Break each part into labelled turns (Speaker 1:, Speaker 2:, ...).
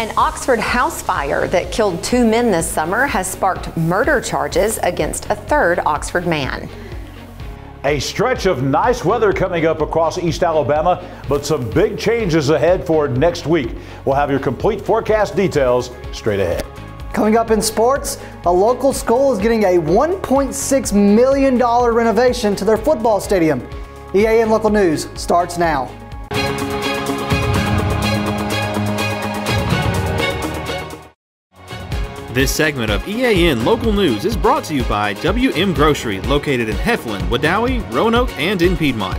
Speaker 1: An Oxford house fire that killed two men this summer has sparked murder charges against a third Oxford man.
Speaker 2: A stretch of nice weather coming up across East Alabama, but some big changes ahead for next week. We'll have your complete forecast details straight ahead.
Speaker 3: Coming up in sports, a local school is getting a $1.6 million renovation to their football stadium. EAN Local News starts now.
Speaker 4: This segment of EAN Local News is brought to you by WM Grocery, located in Heflin, Wedowee, Roanoke, and in Piedmont.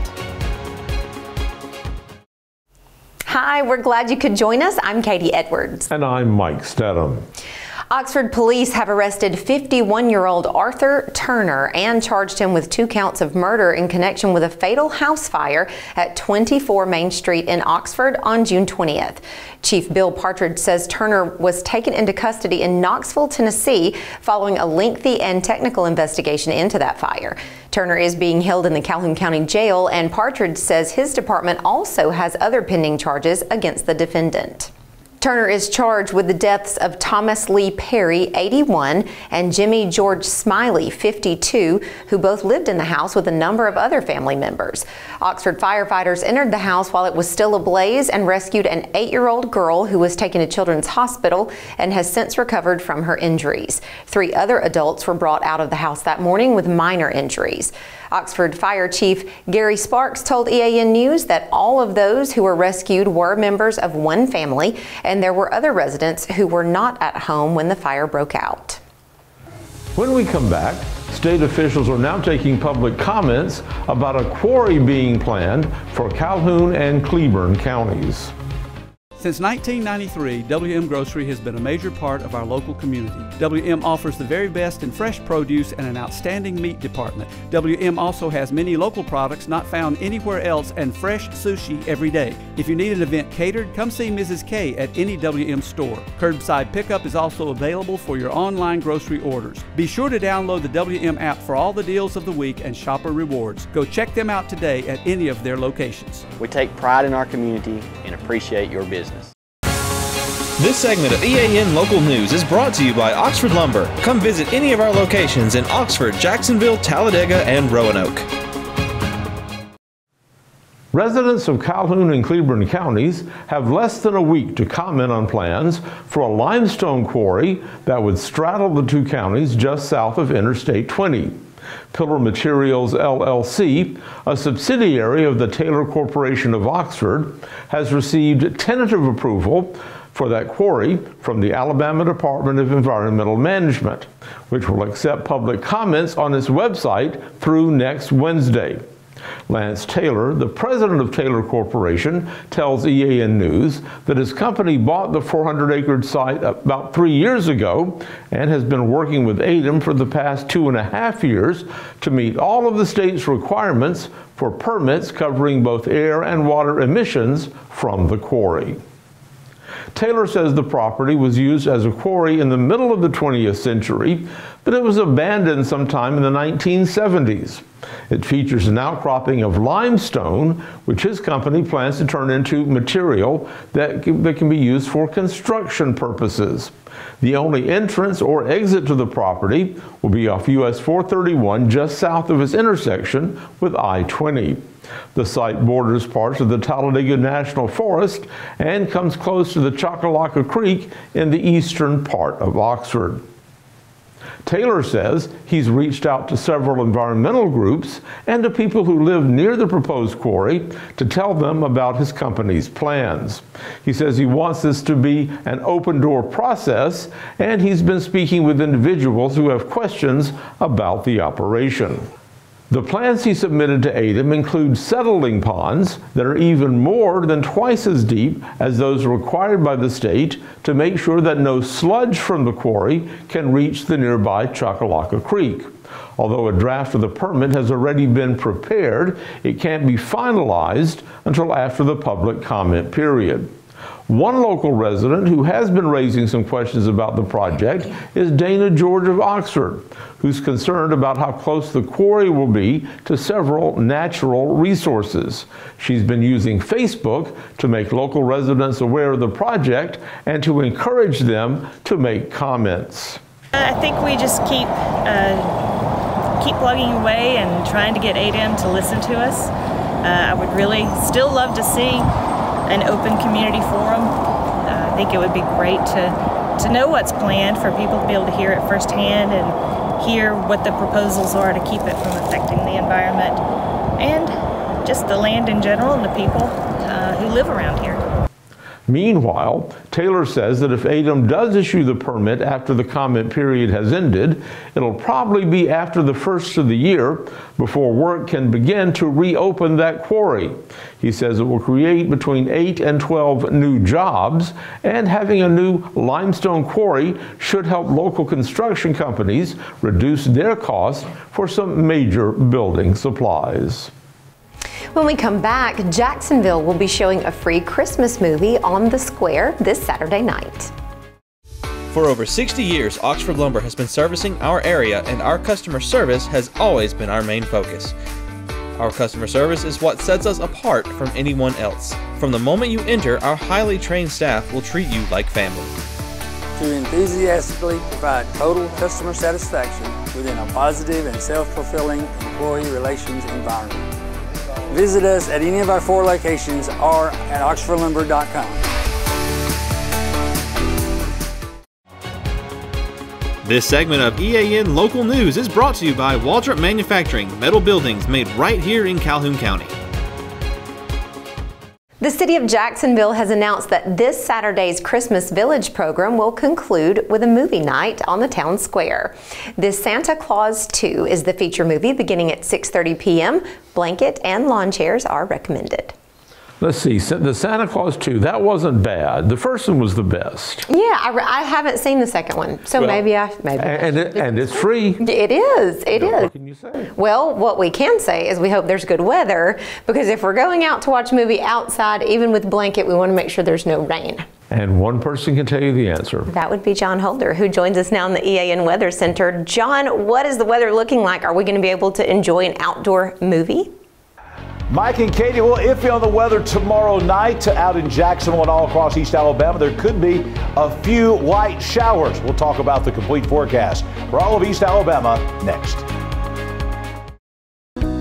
Speaker 1: Hi, we're glad you could join us. I'm Katie Edwards.
Speaker 5: And I'm Mike Stedham.
Speaker 1: Oxford police have arrested 51 year old Arthur Turner and charged him with two counts of murder in connection with a fatal house fire at 24 Main Street in Oxford on June 20th. Chief Bill Partridge says Turner was taken into custody in Knoxville, Tennessee, following a lengthy and technical investigation into that fire. Turner is being held in the Calhoun County Jail, and Partridge says his department also has other pending charges against the defendant. Turner is charged with the deaths of Thomas Lee Perry, 81, and Jimmy George Smiley, 52, who both lived in the house with a number of other family members. Oxford firefighters entered the house while it was still ablaze and rescued an eight-year-old girl who was taken to Children's Hospital and has since recovered from her injuries. Three other adults were brought out of the house that morning with minor injuries. Oxford Fire Chief Gary Sparks told EAN News that all of those who were rescued were members of one family, and there were other residents who were not at home when the fire broke out.
Speaker 5: When we come back, state officials are now taking public comments about a quarry being planned for Calhoun and Cleburne counties.
Speaker 6: Since 1993, WM Grocery has been a major part of our local community. WM offers the very best in fresh produce and an outstanding meat department. WM also has many local products not found anywhere else and fresh sushi every day. If you need an event catered, come see Mrs. K at any WM store. Curbside pickup is also available for your online grocery orders. Be sure to download the WM app for all the deals of the week and shopper rewards. Go check them out today at any of their locations.
Speaker 7: We take pride in our community and appreciate your business.
Speaker 4: This segment of EAN Local News is brought to you by Oxford Lumber. Come visit any of our locations in Oxford, Jacksonville, Talladega, and Roanoke.
Speaker 5: Residents of Calhoun and Cleburne counties have less than a week to comment on plans for a limestone quarry that would straddle the two counties just south of Interstate 20. Pillar Materials LLC, a subsidiary of the Taylor Corporation of Oxford, has received tentative approval for that quarry from the Alabama Department of Environmental Management, which will accept public comments on its website through next Wednesday. Lance Taylor, the president of Taylor Corporation, tells EAN News that his company bought the 400 acre site about three years ago and has been working with ADEM for the past two and a half years to meet all of the state's requirements for permits covering both air and water emissions from the quarry. Taylor says the property was used as a quarry in the middle of the 20th century, but it was abandoned sometime in the 1970s. It features an outcropping of limestone, which his company plans to turn into material that can, be used for construction purposes. The only entrance or exit to the property will be off US 431 just south of its intersection with I-20. The site borders parts of the Talladega National Forest and comes close to the Choccolocco Creek in the eastern part of Oxford. Taylor says he's reached out to several environmental groups and to people who live near the proposed quarry to tell them about his company's plans. He says he wants this to be an open door process and he's been speaking with individuals who have questions about the operation. The plans he submitted to ADEM include settling ponds that are even more than twice as deep as those required by the state to make sure that no sludge from the quarry can reach the nearby Choccolocco Creek. Although a draft of the permit has already been prepared, it can't be finalized until after the public comment period. One local resident who has been raising some questions about the project is Dana George of Oxford, who's concerned about how close the quarry will be to several natural resources. She's been using Facebook to make local residents aware of the project and to encourage them to make comments.
Speaker 8: I think we just keep uh, keep plugging away and trying to get ADEM to listen to us. Uh, I would really still love to see an open community forum. Uh, I think it would be great to, to know what's planned for people to be able to hear it firsthand and hear what the proposals are to keep it from affecting the environment and just the land in general and the people uh, who live around here.
Speaker 5: Meanwhile, Taylor says that if ADEM does issue the permit after the comment period has ended, it'll probably be after the first of the year before work can begin to reopen that quarry. He says it will create between 8 and 12 new jobs, and having a new limestone quarry should help local construction companies reduce their costs for some major building supplies.
Speaker 1: When we come back, Jacksonville will be showing a free Christmas movie on the square this Saturday night.
Speaker 4: For over 60 years, Oxford Lumber has been servicing our area, and our customer service has always been our main focus. Our customer service is what sets us apart from anyone else. From the moment you enter, our highly trained staff will treat you like family.
Speaker 9: To enthusiastically provide total customer satisfaction within a positive and self-fulfilling employee relations environment. Visit us at any of our four locations or at oxfordlumber.com.
Speaker 4: This segment of EAN Local News is brought to you by Waldrop Manufacturing, metal buildings made right here in Calhoun County.
Speaker 1: The City of Jacksonville has announced that this Saturday's Christmas Village program will conclude with a movie night on the town square. This Santa Claus 2 is the feature movie beginning at 6.30 p.m. Blanket and lawn chairs are recommended.
Speaker 5: Let's see, the Santa Claus 2, that wasn't bad. The first one was the best.
Speaker 1: Yeah, I, I haven't seen the second one, so well, maybe I maybe.
Speaker 5: And, it, and it's free.
Speaker 1: It is, It is.
Speaker 5: What can you say?
Speaker 1: Well, what we can say is we hope there's good weather because if we're going out to watch a movie outside, even with blanket, we want to make sure there's no rain.
Speaker 5: And one person can tell you the answer.
Speaker 1: That would be John Holder, who joins us now in the EAN Weather Center. John, what is the weather looking like? Are we going to be able to enjoy an outdoor movie?
Speaker 2: Mike and Katie, well, iffy on the weather tomorrow night out in Jacksonville and all across East Alabama. There could be a few light showers. We'll talk about the complete forecast for all of East Alabama next.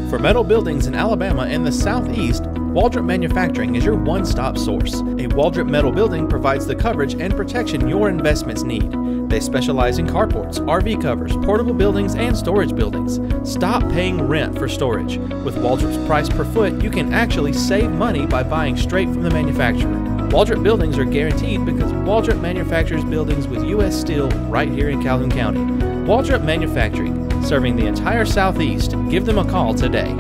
Speaker 4: For metal buildings in Alabama and the Southeast, Waldrop Manufacturing is your one stop source. A Waldrop metal building provides the coverage and protection your investments need. They specialize in carports, RV covers, portable buildings, and storage buildings. Stop paying rent for storage. With Waldrop's price per foot, you can actually save money by buying straight from the manufacturer. Waldrop buildings are guaranteed because Waldrop manufactures buildings with U.S. steel right here in Calhoun County. Waldrop Manufacturing, serving the entire Southeast. Give them a call today.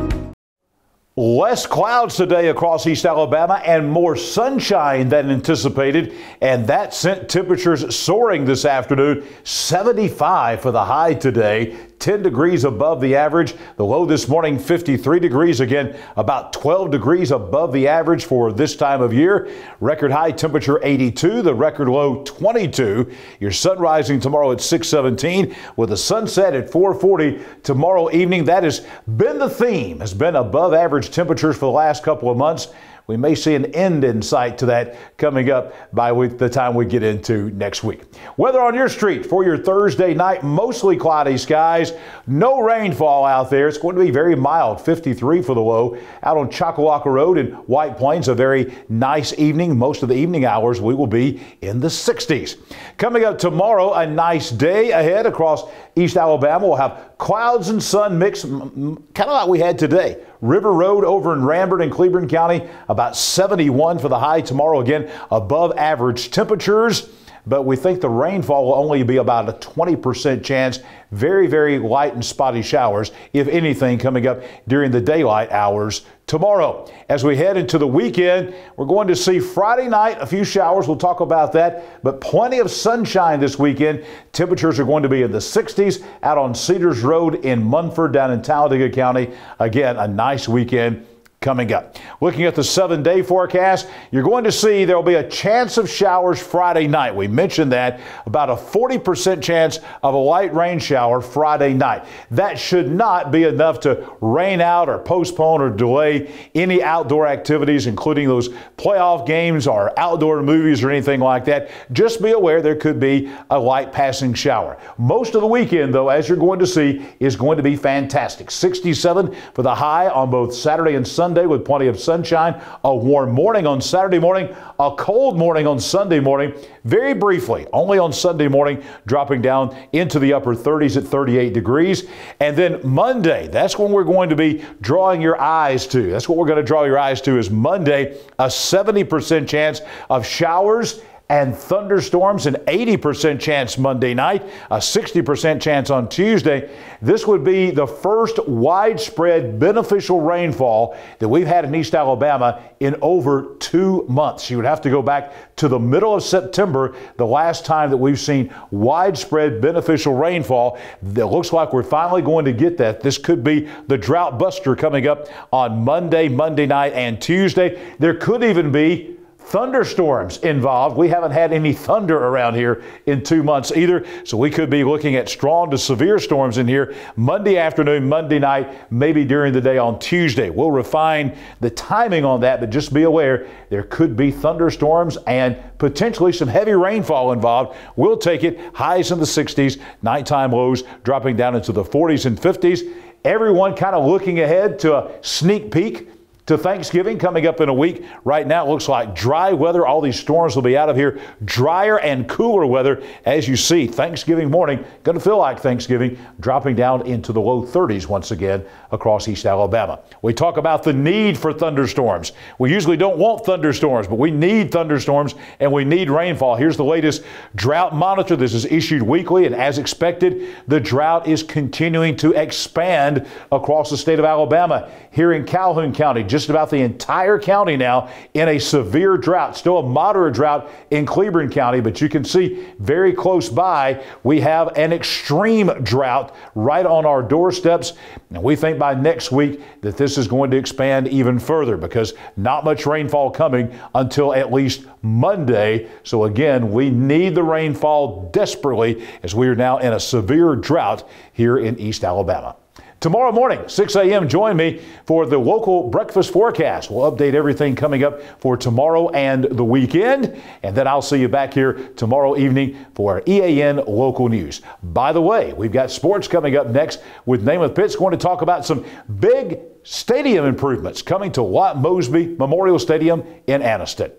Speaker 2: Less clouds today across East Alabama and more sunshine than anticipated, and that sent temperatures soaring this afternoon. 75 for the high today. 10 degrees above the average. The low this morning, 53 degrees. Again, about 12 degrees above the average for this time of year. Record high temperature 82, the record low 22. Your sun rising tomorrow at 617 with a sunset at 440 tomorrow evening. That has been the theme, has been above average temperatures for the last couple of months. We may see an end in sight to that coming up by the time we get into next week. Weather on your street for your Thursday night, mostly cloudy skies, no rainfall out there. It's going to be very mild, 53 for the low. Out on Choccolocco Road in White Plains, a very nice evening. Most of the evening hours we will be in the 60s. Coming up tomorrow, a nice day ahead across East Alabama. We'll have clouds and sun mix, kind of like we had today. River Road over in Ranburne and Cleburne County, about 71 for the high tomorrow. Again, above average temperatures but we think the rainfall will only be about a 20% chance. Very, very light and spotty showers, if anything, coming up during the daylight hours tomorrow. As we head into the weekend, we're going to see Friday night a few showers. We'll talk about that, but plenty of sunshine this weekend. Temperatures are going to be in the 60s out on Cedars Road in Munford down in Talladega County. Again, a nice weekend coming up. Looking at the seven day forecast, you're going to see there'll be a chance of showers Friday night. We mentioned that about a 40% chance of a light rain shower Friday night. That should not be enough to rain out or postpone or delay any outdoor activities, including those playoff games or outdoor movies or anything like that. Just be aware there could be a light passing shower. Most of the weekend, though, as you're going to see, is going to be fantastic. 67 for the high on both Saturday and Sunday. Sunday with plenty of sunshine. A warm morning on Saturday morning, a cold morning on Sunday morning. Very briefly, only on Sunday morning, dropping down into the upper 30s at 38 degrees. And then Monday, that's when we're going to be drawing your eyes to. That's what we're going to draw your eyes to is Monday, a 70% chance of showers and thunderstorms, an 80% chance Monday night, a 60% chance on Tuesday. This would be the first widespread beneficial rainfall that we've had in East Alabama in over two months. You would have to go back to the middle of September, the last time that we've seen widespread beneficial rainfall. It looks like we're finally going to get that. This could be the drought buster coming up on Monday, Monday night, and Tuesday. There could even be thunderstorms involved. We haven't had any thunder around here in two months either, so we could be looking at strong to severe storms in here Monday afternoon, Monday night, maybe during the day on Tuesday. We'll refine the timing on that, but just be aware there could be thunderstorms and potentially some heavy rainfall involved. We'll take it highs in the 60s, nighttime lows dropping down into the 40s and 50s. Everyone kind of looking ahead to a sneak peek to Thanksgiving coming up in a week. Right now, it looks like dry weather. All these storms will be out of here. Drier and cooler weather as you see. Thanksgiving morning, going to feel like Thanksgiving, dropping down into the low 30s once again across East Alabama. We talk about the need for thunderstorms. We usually don't want thunderstorms, but we need thunderstorms and we need rainfall. Here's the latest drought monitor. This is issued weekly, and as expected, the drought is continuing to expand across the state of Alabama. Here in Calhoun County, just just about the entire county now in a severe drought. Still a moderate drought in Cleburne County, but you can see very close by we have an extreme drought right on our doorsteps. And we think by next week that this is going to expand even further because not much rainfall coming until at least Monday. So again, we need the rainfall desperately as we are now in a severe drought here in East Alabama. Tomorrow morning, 6 a.m., join me for the local breakfast forecast. We'll update everything coming up for tomorrow and the weekend. And then I'll see you back here tomorrow evening for EAN local news. By the way, we've got sports coming up next with Namath Pitts going to talk about some big stadium improvements coming to Watt Mosby Memorial Stadium in Anniston.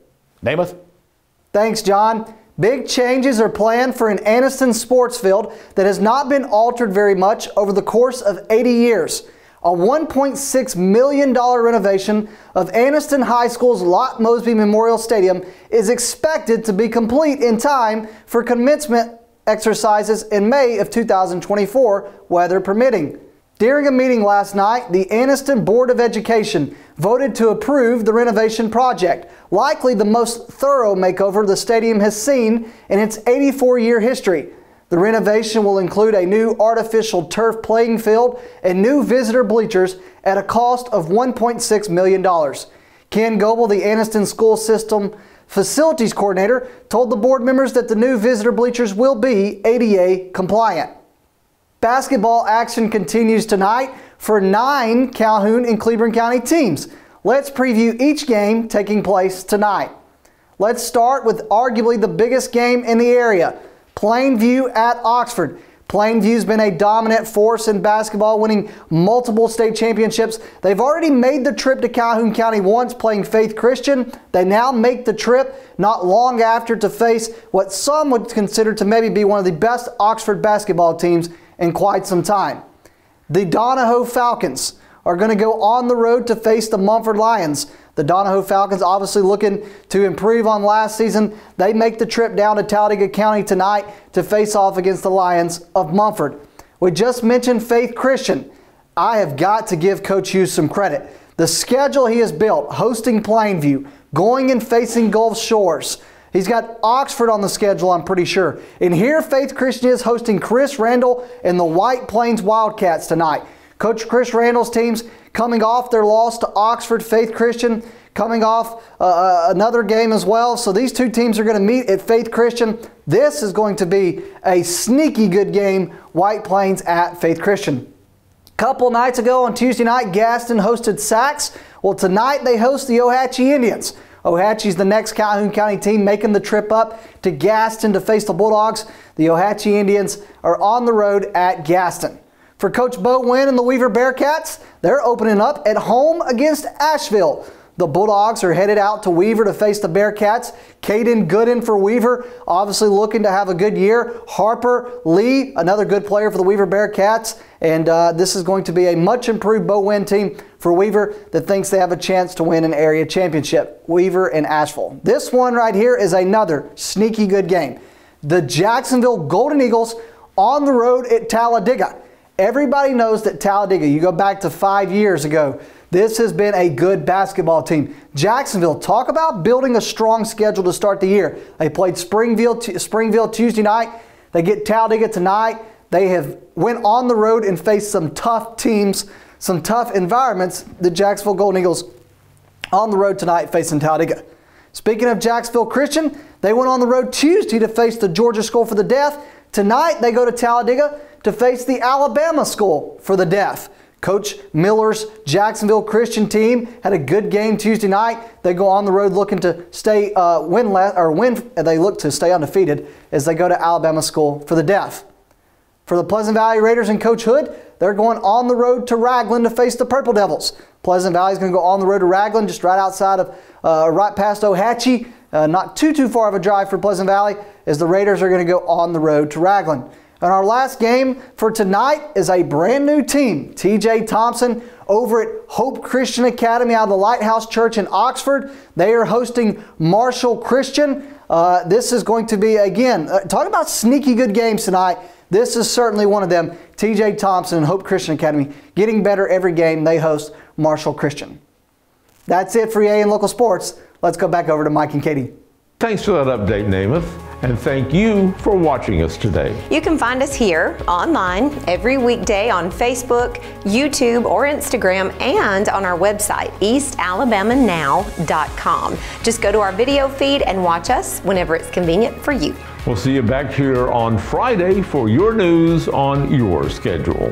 Speaker 2: Namath?
Speaker 3: Thanks, John. Big changes are planned for an Anniston sports field that has not been altered very much over the course of 80 years. A $1.6 million renovation of Anniston High School's Lott Mosby Memorial Stadium is expected to be complete in time for commencement exercises in May of 2024, weather permitting. During a meeting last night, the Anniston Board of Education voted to approve the renovation project, likely the most thorough makeover the stadium has seen in its 84 year history. The renovation will include a new artificial turf playing field and new visitor bleachers at a cost of $1.6 million. Ken Goebel, the Anniston School System Facilities Coordinator, told the board members that the new visitor bleachers will be ADA compliant. Basketball action continues tonight for nine Calhoun and Cleburne County teams. Let's preview each game taking place tonight. Let's start with arguably the biggest game in the area, Plainview at Oxford. Plainview's been a dominant force in basketball, winning multiple state championships. They've already made the trip to Calhoun County once playing Faith Christian. They now make the trip not long after to face what some would consider to maybe be one of the best Oxford basketball teams in quite some time. The Donoho Falcons are going to go on the road to face the Munford Lions. The Donoho Falcons obviously looking to improve on last season. They make the trip down to Talladega County tonight to face off against the Lions of Munford. We just mentioned Faith Christian. I have got to give Coach Hughes some credit. The schedule he has built, hosting Plainview, going and facing Gulf Shores, He's got Oxford on the schedule, I'm pretty sure. And here, Faith Christian is hosting Chris Randall and the White Plains Wildcats tonight. Coach Chris Randall's teams coming off their loss to Oxford Faith Christian, coming off uh, uh another game as well. So these two teams are going to meet at Faith Christian. This is going to be a sneaky good game, White Plains at Faith Christian. Couple nights ago on Tuesday night, Gaston hosted Saks. Well, tonight they host the Ohatchee Indians. Ohatchee's the next Calhoun County team making the trip up to Gaston to face the Bulldogs. The Ohatchee Indians are on the road at Gaston. For Coach Bo Wynn and the Weaver Bearcats, they're opening up at home against Asheville. The Bulldogs are headed out to Weaver to face the Bearcats. Caden Gooden for Weaver, obviously looking to have a good year. Harper Lee, another good player for the Weaver Bearcats. And uh, this is going to be a much improved Bo Wynn team for Weaver that thinks they have a chance to win an area championship. Weaver and Asheville. This one right here is another sneaky good game. The Jacksonville Golden Eagles on the road at Talladega. Everybody knows that Talladega, you go back to five years ago, this has been a good basketball team. Jacksonville, talk about building a strong schedule to start the year. They played Springville, Springville Tuesday night. They get Talladega tonight. They have went on the road and faced some tough teams, some tough environments. The Jacksonville Golden Eagles on the road tonight facing Talladega. Speaking of Jacksonville Christian, they went on the road Tuesday to face the Georgia School for the Deaf. Tonight they go to Talladega to face the Alabama School for the Deaf. Coach Miller's Jacksonville Christian team had a good game Tuesday night. They go on the road looking to stay uh, win or win. They look to stay undefeated as they go to Alabama School for the Deaf. For the Pleasant Valley Raiders and Coach Hood, they're going on the road to Ragland to face the Purple Devils. Pleasant Valley is going to go on the road to Ragland, just right outside of, uh, right past Ohatchee. Uh, not too too far of a drive for Pleasant Valley, as the Raiders are going to go on the road to Ragland. And our last game for tonight is a brand new team. TJ Thompson over at Hope Christian Academy out of the Lighthouse Church in Oxford. They are hosting Marshall Christian. Uh, this is going to be, again, uh, talk about sneaky good games tonight. This is certainly one of them. TJ Thompson and Hope Christian Academy getting better every game they host Marshall Christian. That's it for EAN local sports. Let's go back over to Mike and Katie.
Speaker 5: Thanks for that update, Namath and thank you for watching us today.
Speaker 1: You can find us here online every weekday on Facebook, YouTube, or Instagram, and on our website, eastalabamanow.com. Just go to our video feed and watch us whenever it's convenient for you.
Speaker 5: We'll see you back here on Friday for your news on your schedule.